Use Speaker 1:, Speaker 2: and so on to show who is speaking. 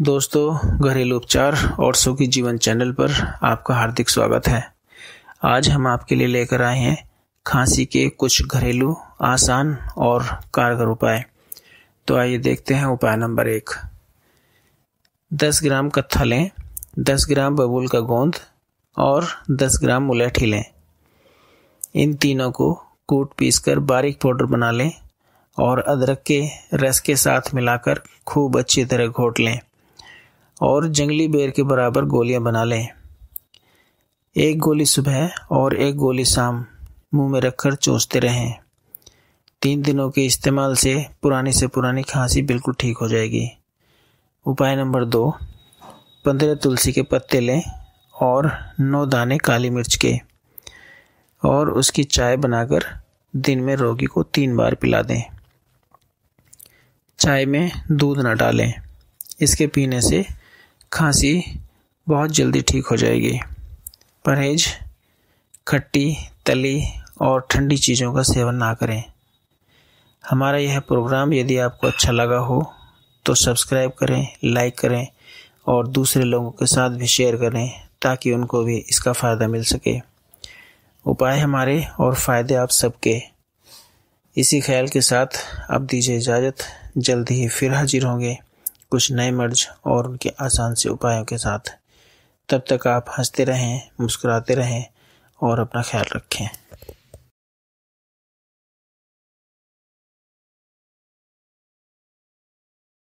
Speaker 1: दोस्तों, घरेलू उपचार और सुखी जीवन चैनल पर आपका हार्दिक स्वागत है। आज हम आपके लिए लेकर आए हैं खांसी के कुछ घरेलू आसान और कारगर उपाय। तो आइए देखते हैं उपाय नंबर एक। 10 ग्राम कत्था लें 10 ग्राम बबूल का गोंद और 10 ग्राम मुलैठी लें। इन तीनों को कूट पीसकर बारीक पाउडर बना लें और अदरक के रस के साथ मिलाकर खूब अच्छी तरह घोट लें। और जंगली बेर के बराबर गोलियाँ बना लें। एक गोली सुबह और एक गोली शाम, मुँह में रखकर चूसते रहें। तीन दिनों के इस्तेमाल से पुरानी से पुरानी खांसी बिल्कुल ठीक हो जाएगी। उपाय नंबर दो, पंद्रह तुलसी के पत्ते लें और नौ दाने काली मिर्च के। और उसकी चाय बनाकर दिन में रोगी को तीन बार पिला दें। चाय में दूध न डालें। इसके पीने से खांसी बहुत जल्दी ठीक हो जाएगी। परहेज, खट्टी, तली और ठंडी चीज़ों का सेवन ना करें। हमारा यह प्रोग्राम यदि आपको अच्छा लगा हो तो सब्सक्राइब करें, लाइक करें और दूसरे लोगों के साथ भी शेयर करें ताकि उनको भी इसका फ़ायदा मिल सके। उपाय हमारे और फ़ायदे आप सबके। इसी ख्याल के साथ अब दीजिए इजाज़त, जल्दी ही फिर हाजिर होंगे। कुछ नए मर्ज और उनके आसान से उपायों के साथ। तब तक आप हँसते रहें, मुस्कुराते रहें और अपना ख्याल रखें।